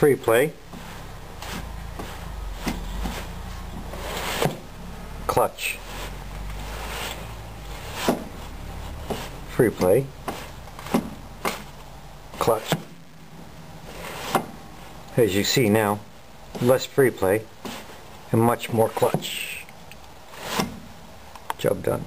free play, clutch, free play, clutch. As you see now, less free play and much more clutch. Job done.